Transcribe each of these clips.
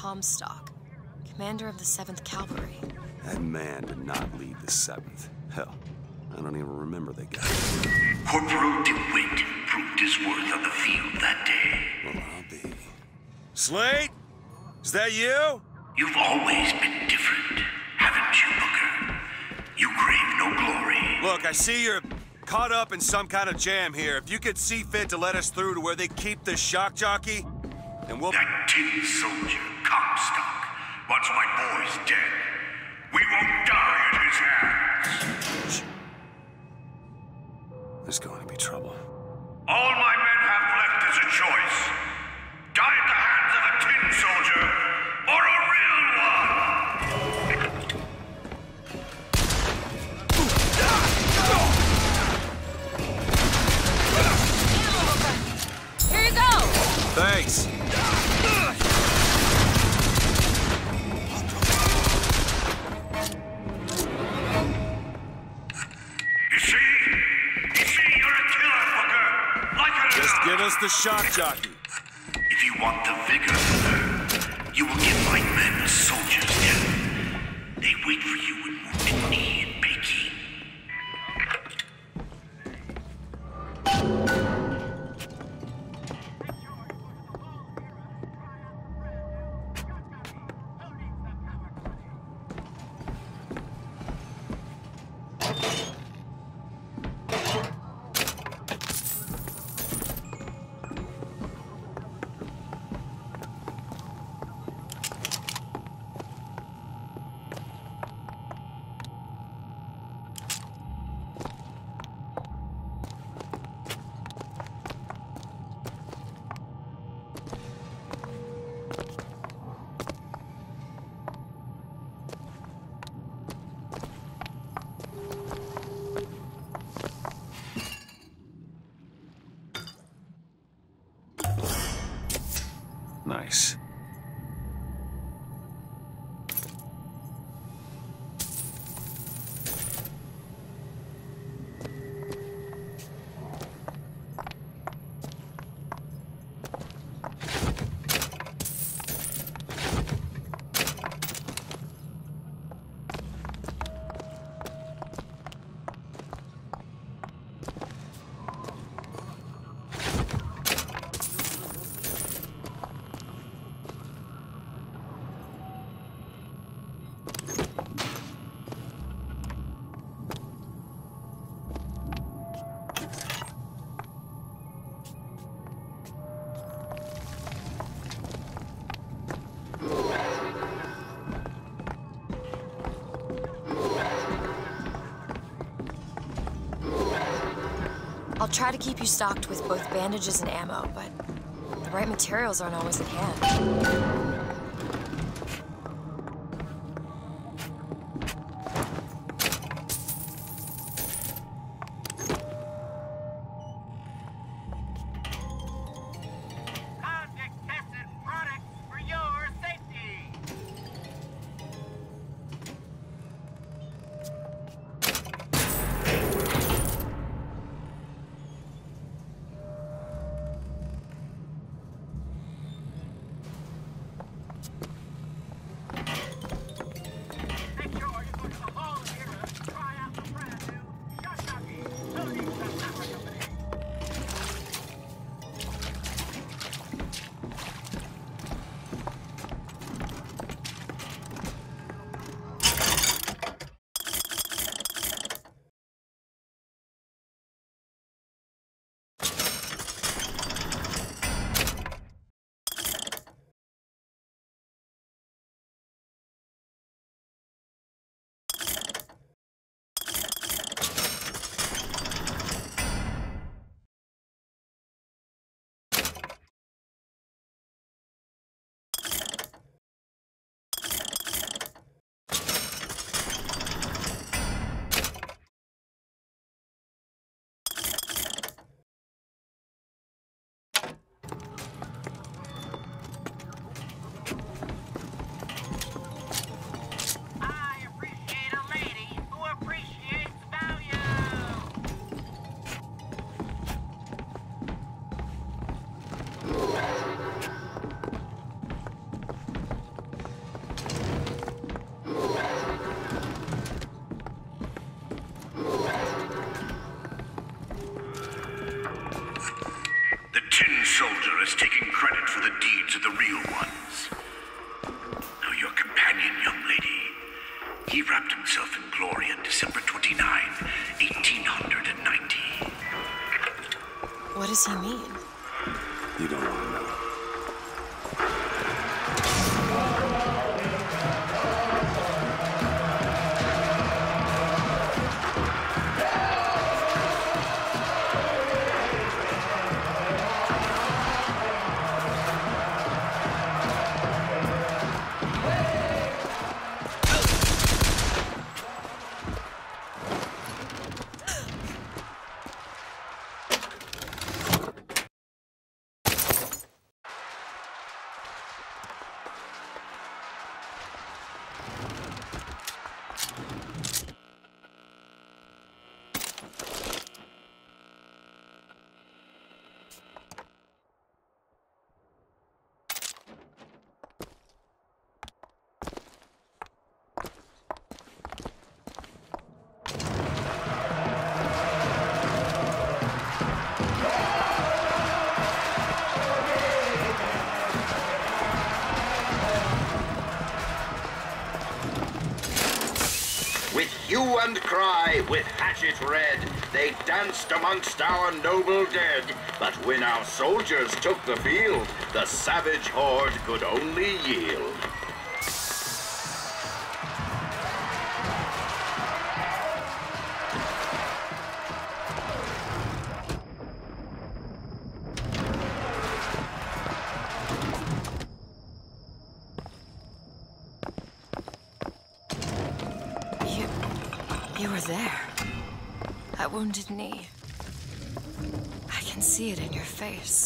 Comstock, commander of the 7th Cavalry. That man did not lead the seventh. Hell, I don't even remember the guy. Corporal DeWitt proved his worth on the field that day. Well, I'll be. Slate? Is that you? You've always been different, haven't you, Booker? You crave no glory. Look, I see you're caught up in some kind of jam here. If you could see fit to let us through to where they keep the shock jockey, we'll. That tin soldier, Comstock, once my boy's dead. We won't die at his hands. There's going to be trouble. All my men have left is a choice. Die at the hands of a tin soldier or a real jockey. Try to keep you stocked with both bandages and ammo, but the right materials aren't always at hand. hue and cry with hatchet red. They danced amongst our noble dead. But when our soldiers took the field, the savage horde could only yield. wounded knee. I can see it in your face.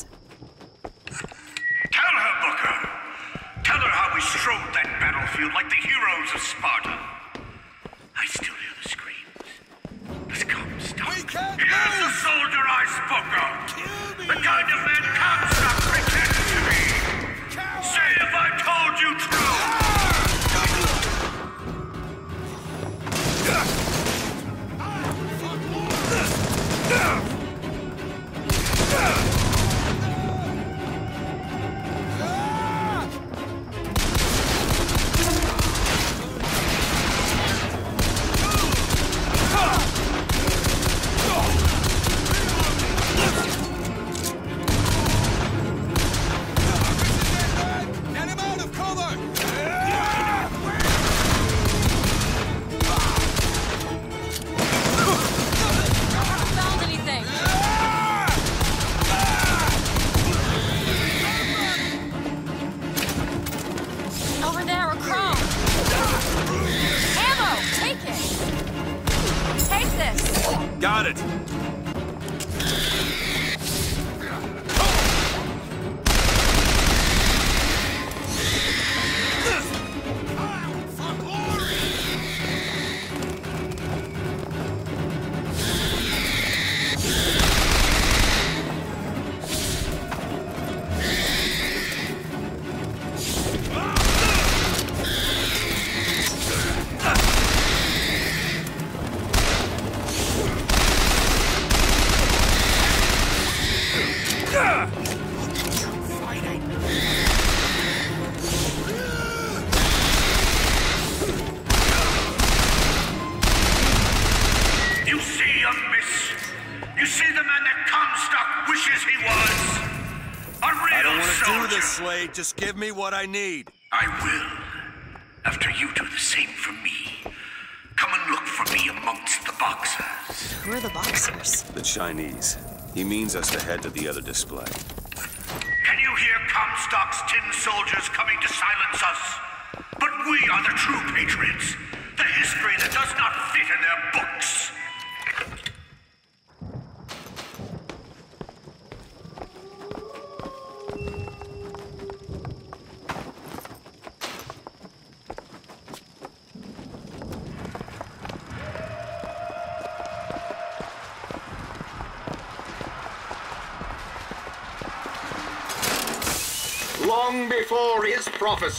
Got it. He means us to head to the other display.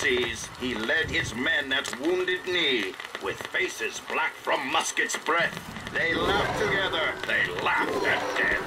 seas, he led his men at Wounded Knee, with faces black from musket's breath. They laughed together, they laughed at death.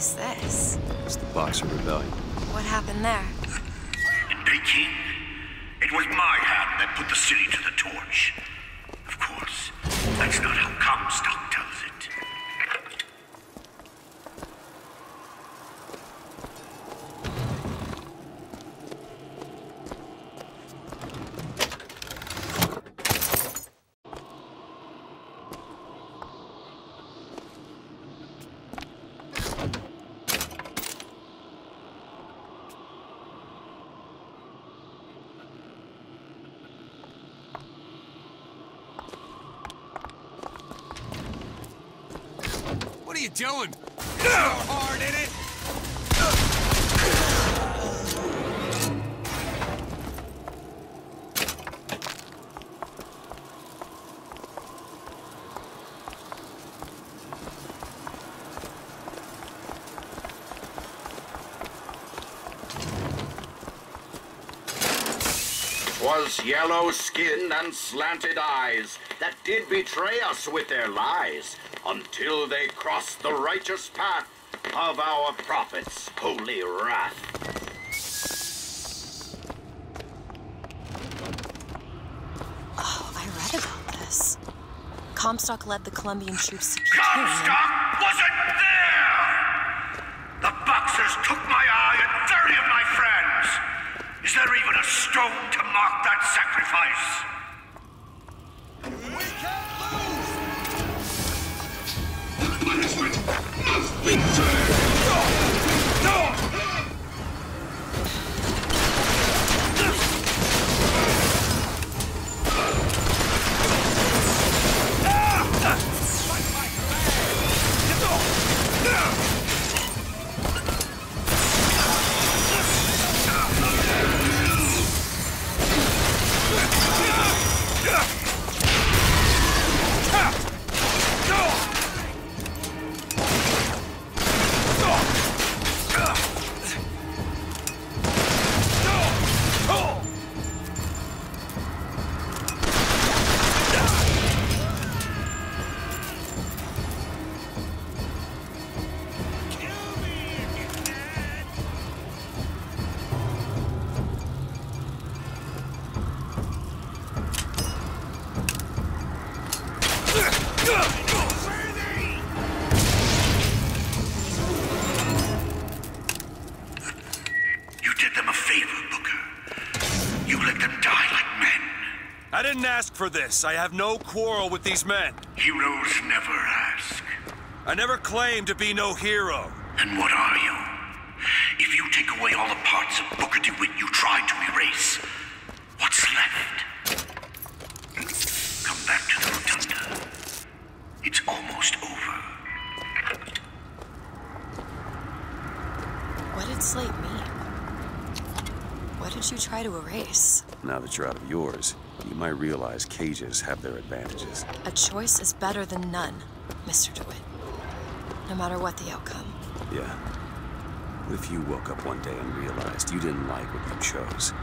Is this? It's the Boxer Rebellion. What happened there? In Peking, it was my hand that put the city to the torch. Of course, that's not how Comstock What doing? So hard in it? Twas yellow skin and slanted eyes that did betray us with their lies until they cross the righteous path of our prophet's holy wrath. Oh, I read about this. Comstock led the Columbian troops to Peking. Comstock wasn't there! The boxers took my eye and 30 of my friends! Is there even a stone to mark that sacrifice? For this. I have no quarrel with these men. Heroes never ask. I never claimed to be no hero. And what are might realize cages have their advantages. A choice is better than none, Mr. DeWitt. No matter what the outcome. Yeah. What if you woke up one day and realized you didn't like what you chose?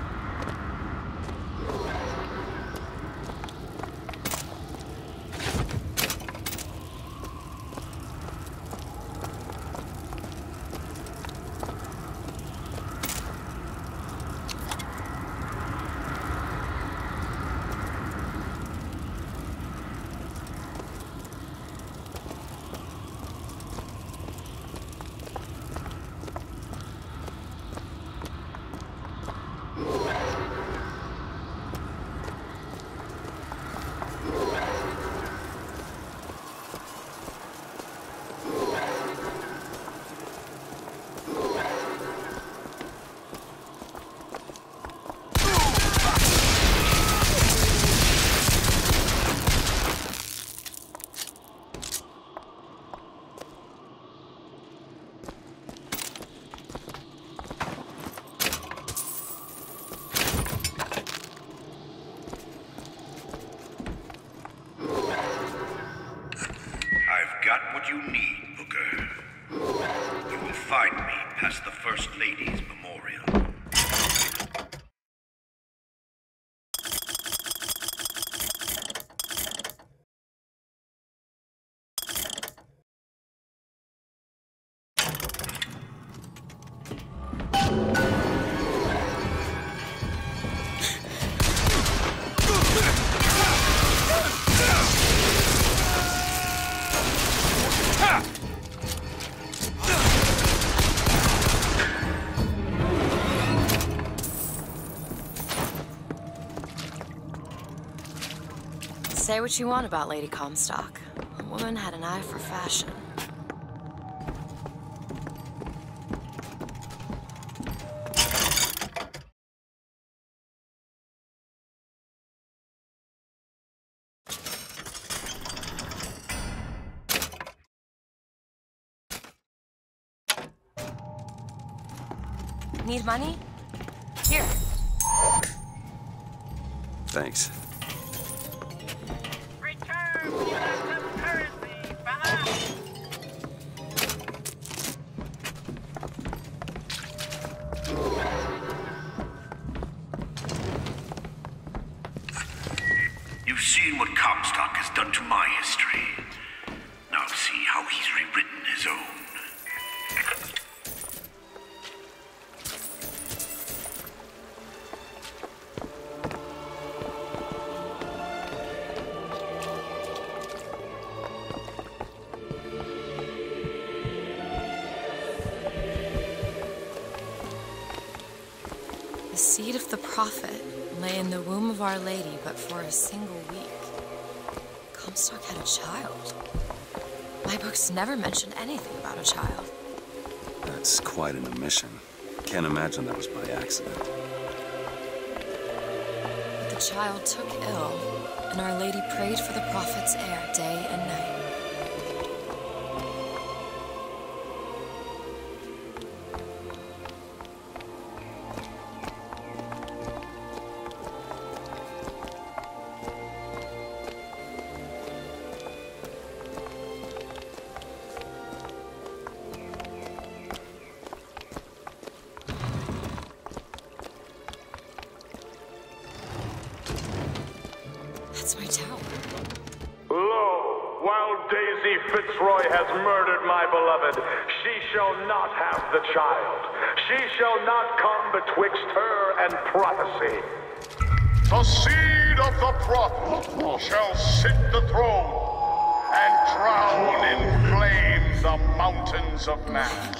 Say what you want about Lady Comstock. The woman had an eye for fashion. Need money? Here. Thanks. A single week. Comstock had a child. My books never mentioned anything about a child. That's quite an omission. Can't imagine that was by accident. But the child took ill, and Our Lady prayed for the prophet's heir day and night. While Daisy Fitzroy has murdered my beloved, she shall not have the child. She shall not come betwixt her and prophecy. The seed of the prophet shall sit the throne and drown in flames the mountains of man.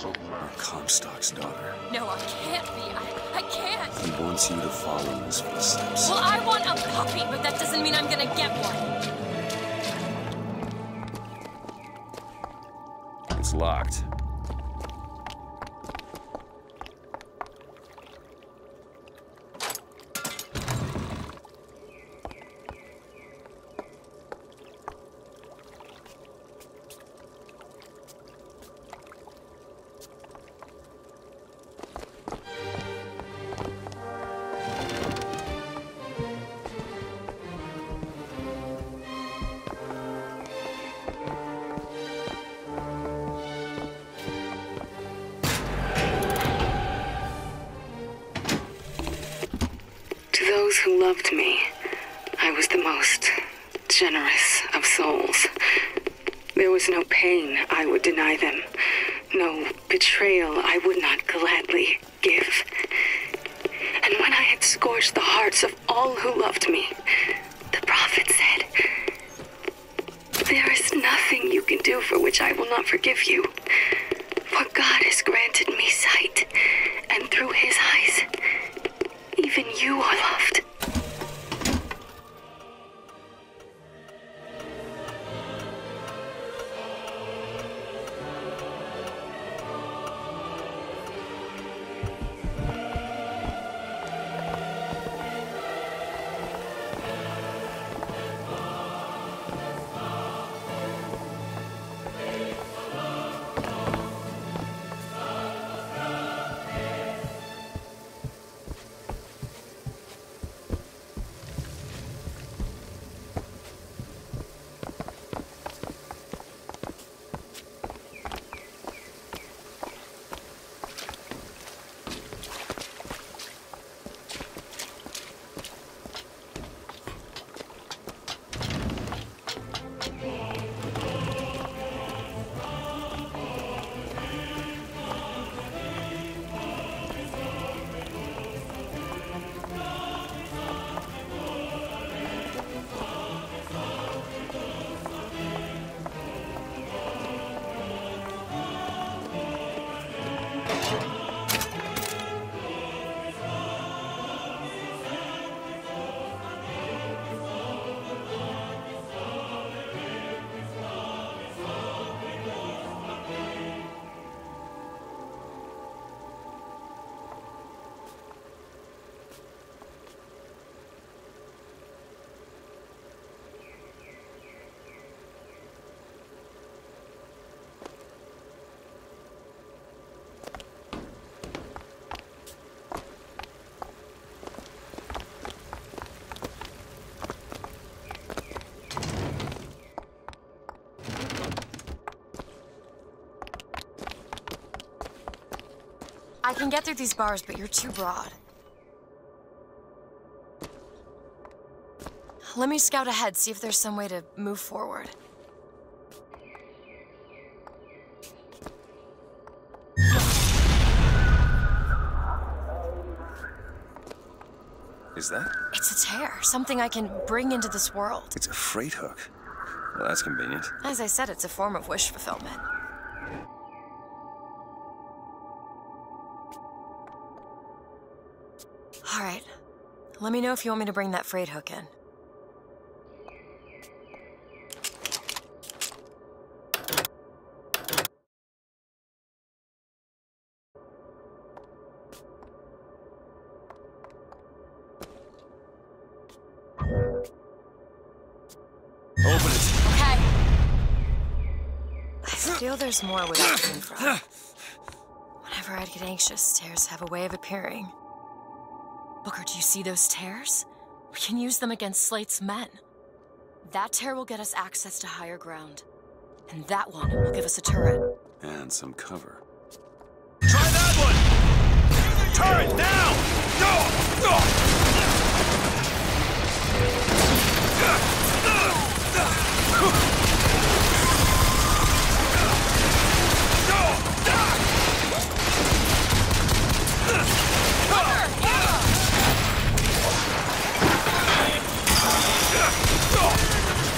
Comstock's daughter. No, I can't be. I, I can't. He wants you to follow in his footsteps. Well, I want a puppy, but that doesn't mean I'm gonna get one. Locked. I can get through these bars, but you're too broad. Let me scout ahead, see if there's some way to move forward. Is that? It's a tear, something I can bring into this world. It's a freight hook. Well, that's convenient. As I said, it's a form of wish fulfillment. Let me know if you want me to bring that freight hook in. Open it. Okay. I feel there's more where that came from. Whenever I'd get anxious, tears have a way of appearing. Booker, do you see those tears? We can use them against Slate's men. That tear will get us access to higher ground. And that one will give us a turret. And some cover. Try that one! Turret now! Go! Go!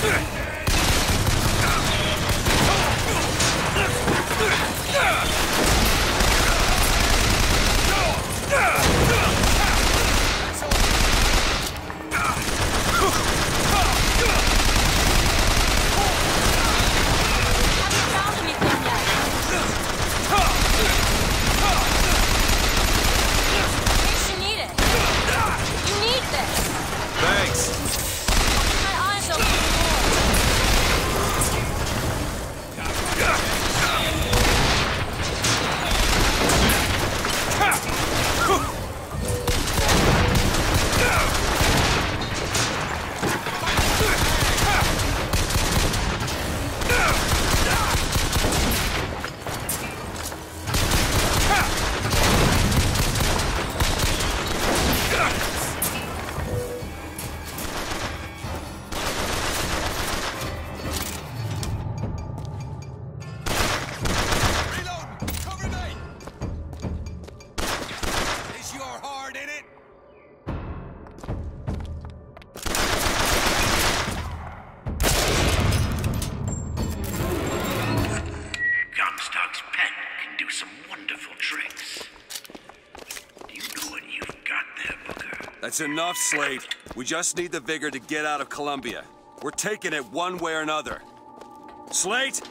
Haven't That's enough, Slate. We just need the vigor to get out of Columbia. We're taking it one way or another. Slate!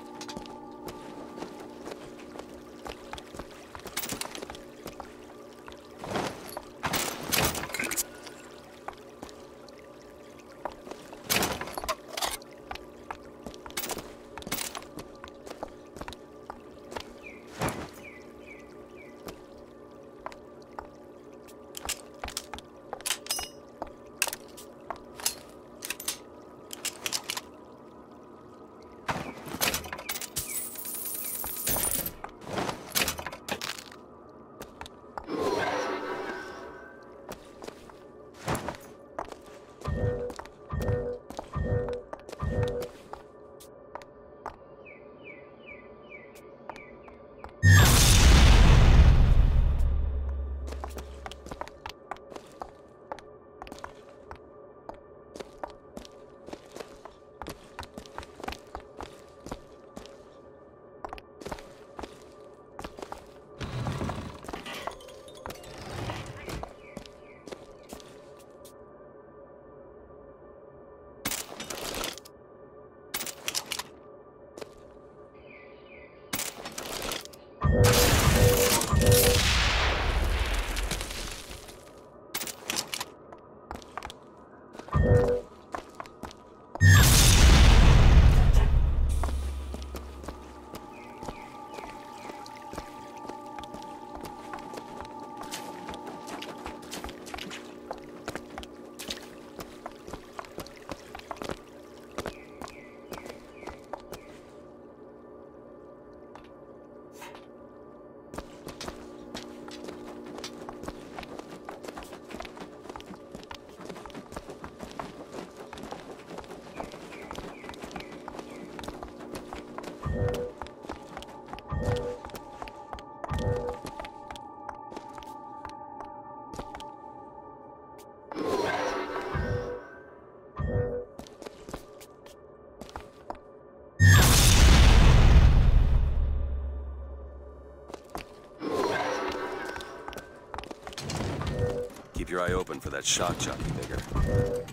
Eye open for that shock jockey, Bigger.